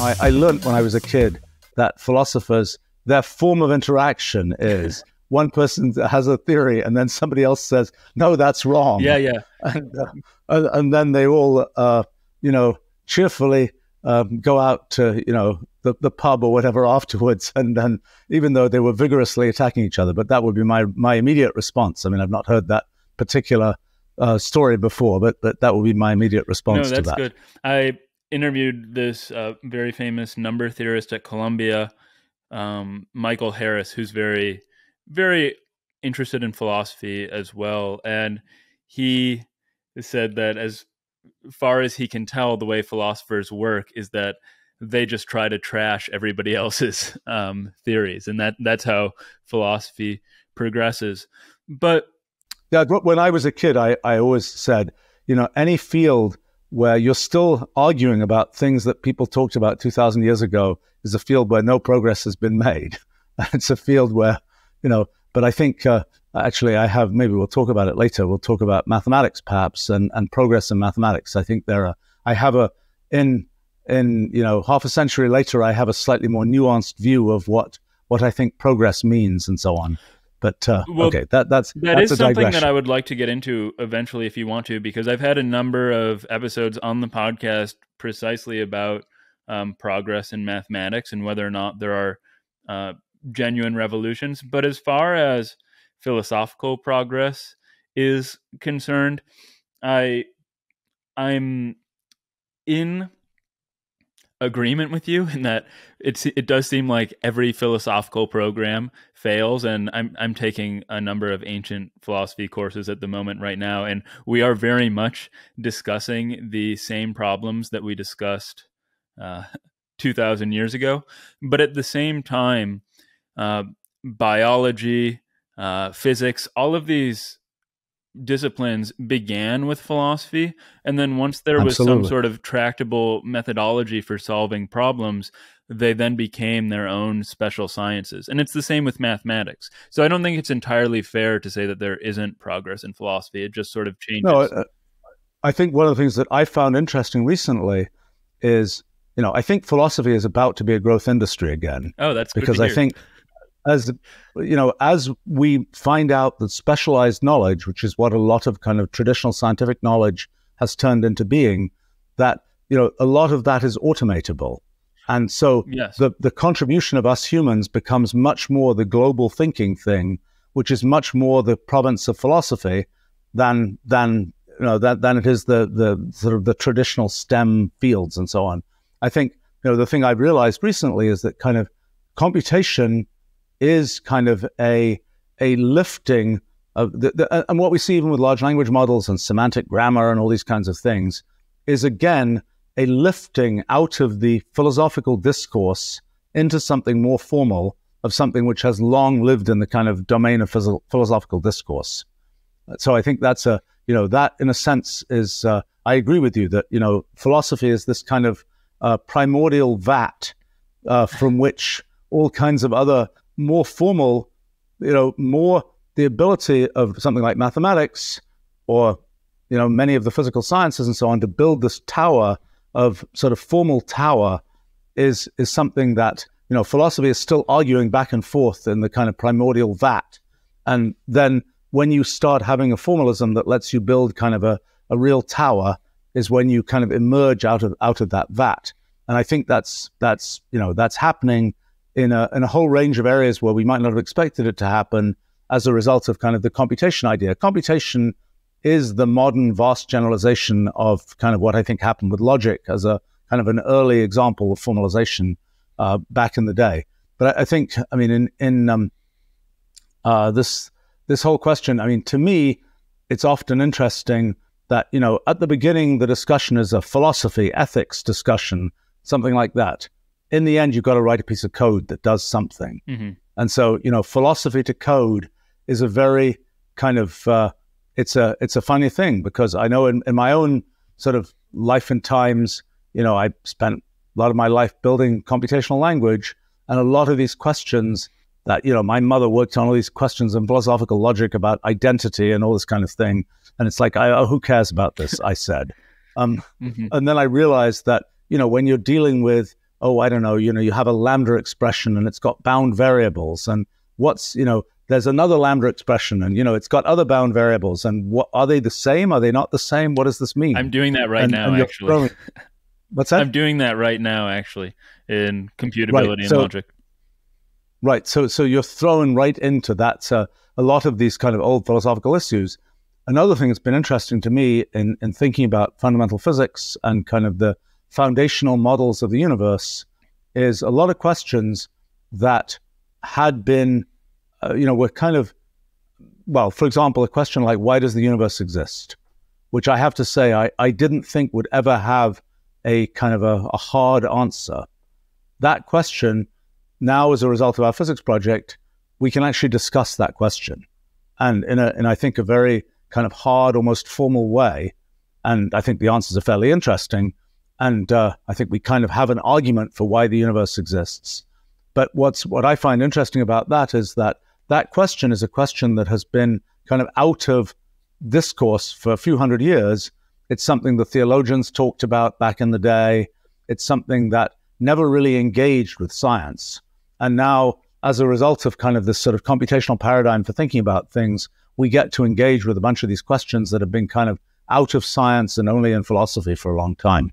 I, I learned when I was a kid that philosophers, their form of interaction is one person has a theory and then somebody else says, no, that's wrong. Yeah, yeah. And, uh, and then they all, uh, you know, cheerfully um, go out to, you know, the, the pub or whatever afterwards. And then even though they were vigorously attacking each other, but that would be my, my immediate response. I mean, I've not heard that particular uh, story before, but, but that would be my immediate response no, to that's that. good. I interviewed this uh, very famous number theorist at Columbia, um, Michael Harris, who's very, very interested in philosophy as well. And he said that as far as he can tell, the way philosophers work is that they just try to trash everybody else's um, theories, and that that's how philosophy progresses. But when I was a kid, I, I always said, you know, any field where you're still arguing about things that people talked about 2000 years ago is a field where no progress has been made. it's a field where, you know, but I think uh, actually I have, maybe we'll talk about it later. We'll talk about mathematics perhaps and, and progress in mathematics. I think there are, I have a, in, in, you know, half a century later, I have a slightly more nuanced view of what, what I think progress means and so on. But uh, well, okay, that that's that that's is something that I would like to get into eventually, if you want to, because I've had a number of episodes on the podcast precisely about um, progress in mathematics and whether or not there are uh, genuine revolutions. But as far as philosophical progress is concerned, I I'm in agreement with you in that it's it does seem like every philosophical program fails and I'm I'm taking a number of ancient philosophy courses at the moment right now and we are very much discussing the same problems that we discussed uh, 2000 years ago. But at the same time uh, biology uh, physics all of these disciplines began with philosophy and then once there was Absolutely. some sort of tractable methodology for solving problems they then became their own special sciences. And it's the same with mathematics. So i don't think it's entirely fair to say that there isn't progress in philosophy. It just sort of changes. No uh, i think one of the things that i found interesting recently is you know i think philosophy is about to be a growth industry again. Oh that's because i think as you know, as we find out that specialized knowledge, which is what a lot of kind of traditional scientific knowledge has turned into being, that you know a lot of that is automatable, and so yes. the the contribution of us humans becomes much more the global thinking thing, which is much more the province of philosophy than than you know that than it is the the sort of the traditional STEM fields and so on. I think you know the thing I've realized recently is that kind of computation is kind of a a lifting of the, the, and what we see even with large language models and semantic grammar and all these kinds of things is again a lifting out of the philosophical discourse into something more formal of something which has long lived in the kind of domain of philosophical discourse. So I think that's a you know that in a sense is uh, I agree with you that you know philosophy is this kind of uh, primordial vat uh, from which all kinds of other more formal, you know, more the ability of something like mathematics or, you know, many of the physical sciences and so on to build this tower of sort of formal tower is is something that, you know, philosophy is still arguing back and forth in the kind of primordial vat. And then when you start having a formalism that lets you build kind of a, a real tower is when you kind of emerge out of out of that vat. And I think that's that's you know that's happening in a, in a whole range of areas where we might not have expected it to happen as a result of kind of the computation idea. Computation is the modern vast generalization of kind of what I think happened with logic as a kind of an early example of formalization uh, back in the day. But I, I, think, I mean, in in um, uh, this this whole question, I mean, to me, it's often interesting that you know at the beginning the discussion is a philosophy ethics discussion, something like that in the end, you've got to write a piece of code that does something. Mm-hmm. And so, you know, philosophy to code is a very kind of uh, it's a it's a funny thing because I know in, in my own sort of life and times, you know, I spent a lot of my life building computational language, and a lot of these questions that you know my mother worked on all these questions and philosophical logic about identity and all this kind of thing, and it's like, I, oh, who cares about this? I said, um, mm-hmm. and then I realized that you know when you're dealing with oh, I don't know, you know, you have a lambda expression and it's got bound variables, and what's you know, there's another lambda expression, and you know, it's got other bound variables, and what are they the same? Are they not the same? What does this mean? I'm doing that right and, now, and actually. Throwing, what's that? I'm doing that right now, actually, in computability right. and so, logic. Right. So, so you're thrown right into that. Uh, a lot of these kind of old philosophical issues. Another thing that's been interesting to me in, in thinking about fundamental physics and kind of the foundational models of the universe is a lot of questions that had been, uh, you know, were kind of, well, for example, a question like, why does the universe exist? Which I have to say, I, I didn't think would ever have a kind of a, a hard answer. That question, now as a result of our physics project, we can actually discuss that question. And in a, in I think, a very kind of hard, almost formal way. And I think the answers are fairly interesting. And uh, I think we kind of have an argument for why the universe exists. But what's what I find interesting about that is that that question is a question that has been kind of out of discourse for a few hundred years. It's something the theologians talked about back in the day. It's something that never really engaged with science. And now as a result of kind of this sort of computational paradigm for thinking about things, we get to engage with a bunch of these questions that have been kind of out of science and only in philosophy for a long time.